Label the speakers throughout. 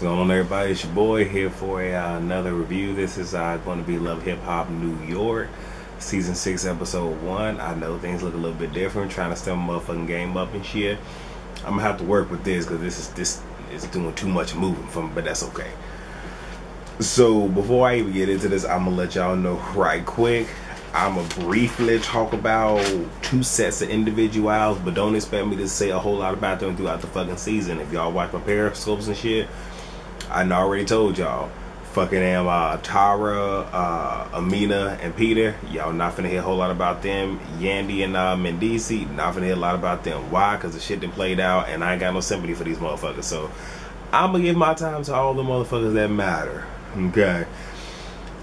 Speaker 1: What's going on, everybody? It's your boy here for a, uh, another review. This is uh, going to be Love Hip Hop New York, season six, episode one. I know things look a little bit different, trying to step my motherfucking game up and shit. I'm gonna have to work with this because this is this is doing too much moving from, but that's okay. So before I even get into this, I'm gonna let y'all know right quick. I'm gonna briefly talk about two sets of individuals, but don't expect me to say a whole lot about them throughout the fucking season. If y'all watch my periscopes and shit, I already told y'all. Fucking am uh, Tara, uh, Amina, and Peter. Y'all not finna hear a whole lot about them. Yandy and uh, Mendeecees, not finna hear a lot about them. Why? Because the shit done played out, and I ain't got no sympathy for these motherfuckers. So I'm gonna give my time to all the motherfuckers that matter. Okay.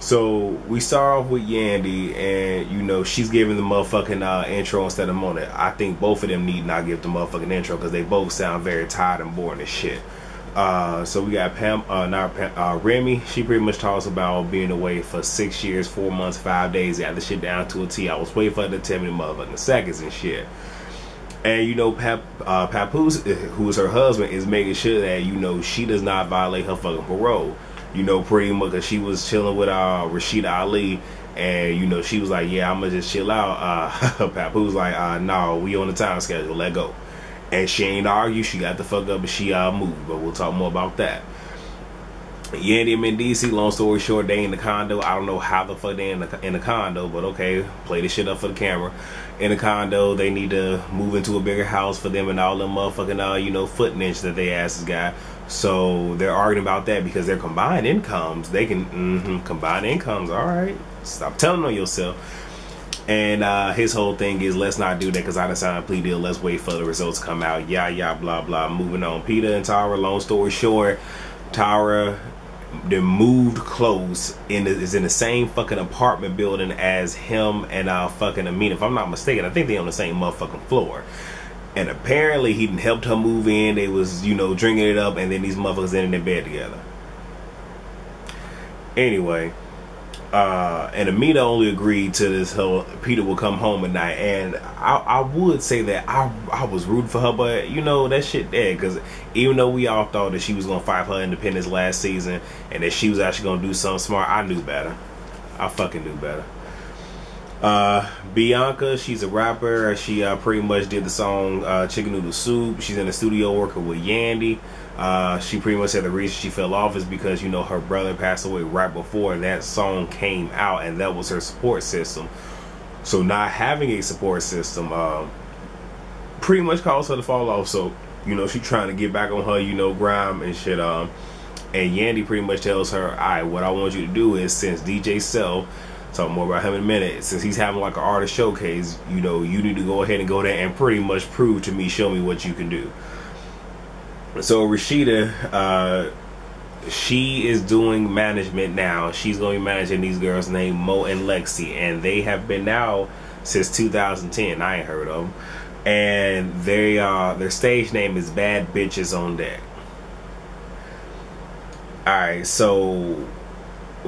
Speaker 1: So we start off with Yandy, and you know she's giving the motherfucking uh, intro instead of Mona. I think both of them need not give the motherfucking intro because they both sound very tired and boring as shit. Uh, so we got Pam, uh, not Pam, uh, Remy. She pretty much talks about being away for six years, four months, five days. Got the shit down to a T. I was waiting for the tell me motherfucking seconds and shit. And you know, Pap, uh, Papoose, who is her husband, is making sure that you know she does not violate her fucking parole. You know, pretty much because she was chilling with uh, Rashidah Ali, and you know she was like, "Yeah, I'm gonna just chill out." Uh, Papoose like, uh, "No, we on the time schedule. Let go." And she ain't argue. She got the fuck up and she uh moved. But we'll talk more about that. Yandy and DC. long story short, they in the condo. I don't know how the fuck they in the, in the condo, but okay, play this shit up for the camera. In the condo, they need to move into a bigger house for them and all them motherfucking, uh, you know, foot inch that they asses got. So they're arguing about that because their combined incomes, they can, mm-hmm, combined incomes, all right. Stop telling on yourself. And uh, his whole thing is let's not do that because I done signed a plea deal. Let's wait for the results to come out. Yeah, yeah, blah, blah. Moving on. Peter and Tara, long story short, Tara they moved close in the, is in the same fucking apartment building as him and uh fucking Amina. If I'm not mistaken, I think they on the same motherfucking floor. And apparently he helped her move in. They was, you know, drinking it up and then these motherfuckers ended in bed together. Anyway, uh, and Amina only agreed to this whole Peter will come home at night, and I, I would say that I I was rooting for her, but you know that shit dead because even though we all thought that she was gonna fight her independence last season and that she was actually gonna do something smart, I knew better. I fucking knew better. Uh, Bianca, she's a rapper. She uh, pretty much did the song uh, Chicken Noodle Soup. She's in the studio working with Yandy. Uh, she pretty much said the reason she fell off is because you know her brother passed away right before that song came out, and that was her support system. So not having a support system, uh, pretty much caused her to fall off. So you know she trying to get back on her, you know, grime and shit. Um, and Yandy pretty much tells her, "All right, what I want you to do is since DJ Self." Talk more about him in a minute. Since he's having like an artist showcase, you know, you need to go ahead and go there and pretty much prove to me, show me what you can do. So Rashidah, uh, she is doing management now. She's going to be managing these girls named Mo and Lexxi, and they have been now since 2010. I ain't heard of them, and they uh, their stage name is Bad Bitches on Deck. All right, so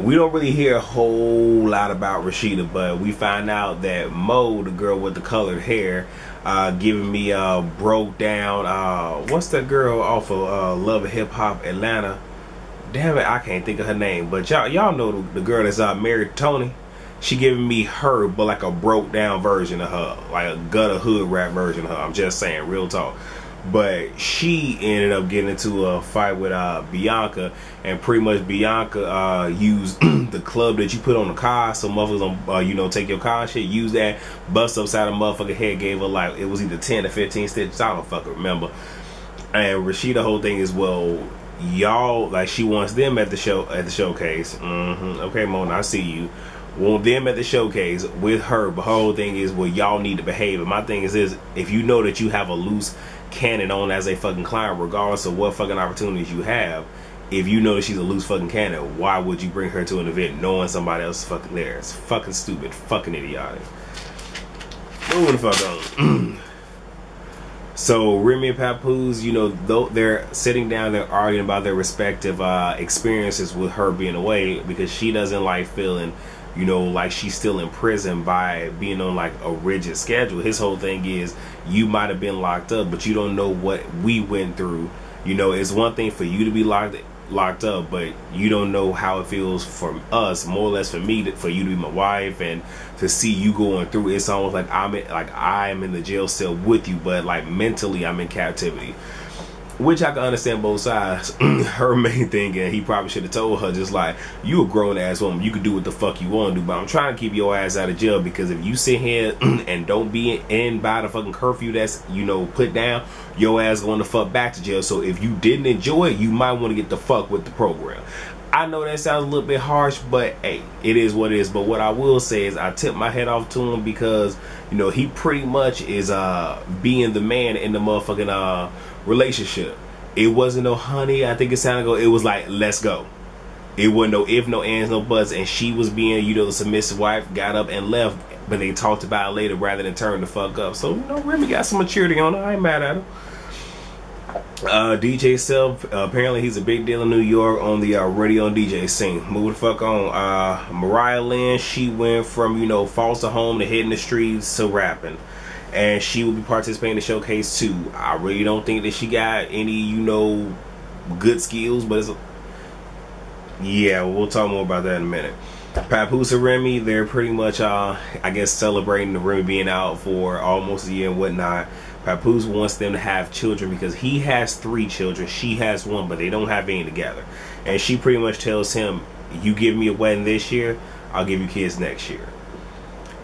Speaker 1: we don't really hear a whole lot about Rashidah, but we find out that Mo, the girl with the colored hair, uh, giving me uh, broke down. Uh, what's that girl off of uh, Love Hip Hop Atlanta? Damn it, I can't think of her name. But y'all, y'all know the, girl that's uh, married to Tony. She giving me her, but like a broke down version of her, like a gutter hood rap version of her. I'm just saying, real talk but she ended up getting into a fight with uh, Bianca, and pretty much Bianca uh, used the club that you put on the car, so motherfuckers, uh, you know, take your car shit, use that, bust upside a motherfucker head, gave her like it was either ten or fifteen stitches, I don't fucking remember. And Rashidah, whole thing is well, y'all like she wants them at the show at the showcase. Mm-hmm. Okay, Mona, I see you want them at the showcase with her. But the whole thing is, well, y'all need to behave. And my thing is this: if you know that you have a loose cannon on as a fucking client, regardless of what fucking opportunities you have. If you know that she's a loose fucking cannon, why would you bring her to an event knowing somebody else is fucking there? It's fucking stupid, fucking idiotic. Moving the fuck on. so Remy and Papoose, you know, though they're sitting down, they're arguing about their respective uh, experiences with her being away because she doesn't like feeling you know, like she's still in prison by being on like a rigid schedule. His whole thing is you might have been locked up, but you don't know what we went through. You know, it's one thing for you to be locked locked up, but you don't know how it feels for us, more or less for me, to, for you to be my wife and to see you going through. It's almost like I'm in, like I am in the jail cell with you, but like mentally I'm in captivity which I can understand both sides. her main thing, and he probably should have told her, just like, you a grown ass woman, you can do what the fuck you want to do, but I'm trying to keep your ass out of jail because if you sit here and don't be in by the fucking curfew that's, you know, put down, your ass going to fuck back to jail. So if you didn't enjoy it, you might want to get the fuck with the program. I know that sounds a little bit harsh, but hey, it is what it is. But what I will say is I tip my head off to him because, you know, he pretty much is uh being the man in the motherfucking uh relationship. It wasn't no honey. I think it sounded go. It was like let's go. It wasn't no if, no ands, no buts, and she was being, you know, the submissive wife. Got up and left, but they talked about it later rather than turn the fuck up. So you know, Remy got some maturity on her. I ain't mad at him. Uh, DJ Self, uh, apparently he's a big deal in New York on the uh, radio DJ scene. Move the fuck on. Uh, Mariah Lynn, she went from, you know, foster home to hitting the streets to rapping and she will be participating in the showcase too. I really don't think that she got any, you know, good skills, but it's a, yeah, we'll talk more about that in a minute. Papoose and Remy, they're pretty much, uh, I guess, celebrating the Remy being out for almost a year and whatnot. Papoose wants them to have children because he has three children, she has one, but they don't have any together. And she pretty much tells him, "You give me a wedding this year, I'll give you kids next year."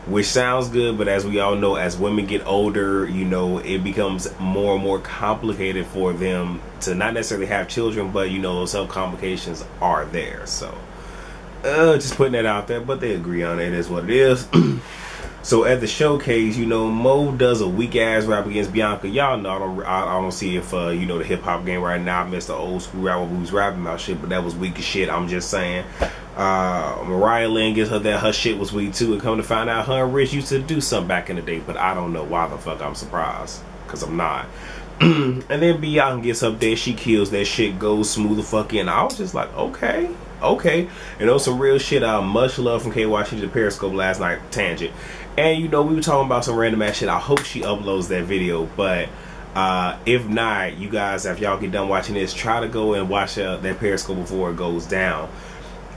Speaker 1: which sounds good but as we all know as women get older you know it becomes more and more complicated for them to not necessarily have children but you know health complications are there so uh just putting that out there but they agree on it, it is what it is so at the showcase you know mo does a weak ass rap against bianca y'all know i don't i, I don't see if uh you know the hip-hop game right now i missed the old school rapper who's rapping about shit but that was weak as shit i'm just saying uh, Mariah Lynn gives her that her shit was weak too, and come to find out her and Rich used to do something back in the day, but I don't know why the fuck I'm surprised, cause I'm not. and then Bianca gets up there, she kills that shit, goes smooth the fuck in. I was just like, okay, okay. And know some real shit. Uh, much love from KY. She did Periscope last night, tangent. And you know, we were talking about some random ass shit. I hope she uploads that video, but uh, if not, you guys, if y'all get done watching this, try to go and watch uh, that Periscope before it goes down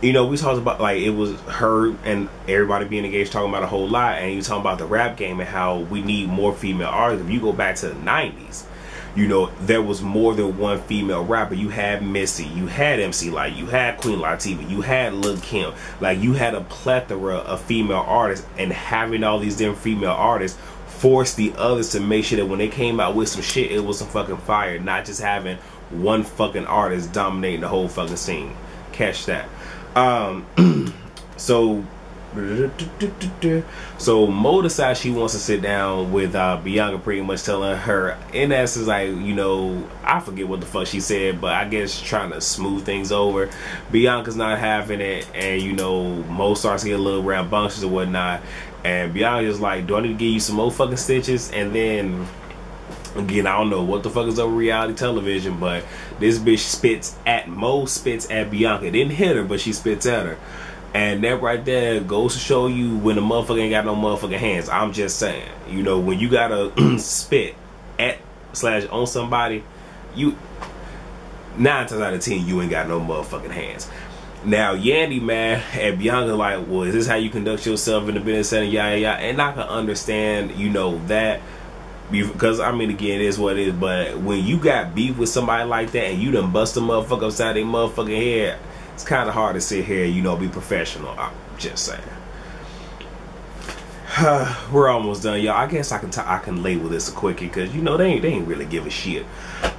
Speaker 1: you know, we talked about like it was her and everybody being engaged talking about a whole lot, and you talking about the rap game and how we need more female artists. If you go back to the '90s, you know there was more than one female rapper. You had Missy, you had MC Lyte, you had Queen Latifah, you had Lil Kim. Like you had a plethora of female artists, and having all these different female artists forced the others to make sure that when they came out with some shit, it was some fucking fire, not just having one fucking artist dominating the whole fucking scene. Catch that. Um, so so Mo decides she wants to sit down with uh, Bianca, pretty much telling her, in essence, like you know, I forget what the fuck she said, but I guess trying to smooth things over. Bianca's not having it, and you know, Mo starts to get a little rambunctious and whatnot, and Bianca's like, "Do I need to give you some more fucking stitches?" And then Again, I don't know what the fuck is over reality television, but this bitch spits at Mo spits at Bianca. Didn't hit her, but she spits at her. And that right there goes to show you when a motherfucker ain't got no motherfucking hands. I'm just saying. You know, when you gotta spit at slash on somebody, you nine times out of ten you ain't got no motherfucking hands. Now Yandy man at Bianca like, well, is this how you conduct yourself in the business setting? Yeah, yeah, yeah. And I can understand, you know, that because I mean again it is what it is but when you got beef with somebody like that and you done bust a motherfucker upside their motherfucking head it's kind of hard to sit here you know be professional I'm just saying. We're almost done y'all. I guess I can t- I can label this a quickie because you know they ain't, they ain't really give a shit.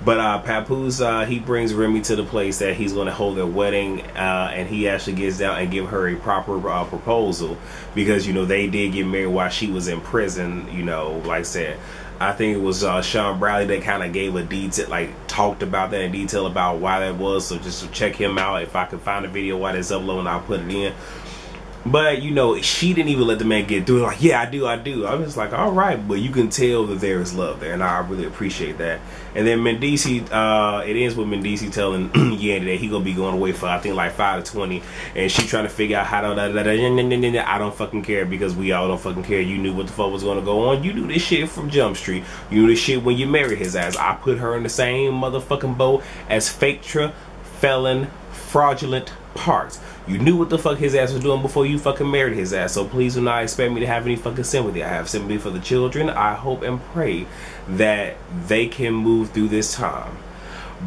Speaker 1: But uh Papoose uh he brings Remy to the place that he's gonna hold their wedding uh and he actually gets down and give her a proper uh, proposal because you know they did get married while she was in prison you know like I said I think it was uh, Sean Bradley that kind of gave a detail, like talked about that in detail about why that was. So just check him out. If I can find a video while it's uploading, I'll put it in. But you know, she didn't even let the man get through. Like, yeah, I do, I do. I was like, all right, but you can tell that there is love there, and I really appreciate that. And then Mendeecees, uh, it ends with Mendeecees telling Yandy that he gonna be going away for I think like five to twenty, and she trying to figure out how to. Da, da, da, I don't fucking care because we all don't fucking care. You knew what the fuck was gonna go on. You knew this shit from Jump Street. You knew this shit when you married his ass. I put her in the same motherfucking boat as Fake felon, fraudulent parts. You knew what the fuck his ass was doing before you fucking married his ass. So please do not expect me to have any fucking sympathy. I have sympathy for the children. I hope and pray that they can move through this time.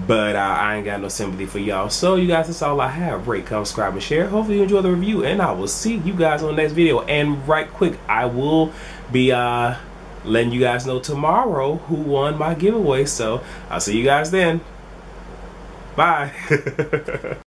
Speaker 1: But uh, I ain't got no sympathy for y'all. So you guys, that's all I have. Rate, comment, subscribe, and share. Hopefully you enjoy the review. And I will see you guys on the next video. And right quick, I will be uh, letting you guys know tomorrow who won my giveaway. So I'll see you guys then. Bye.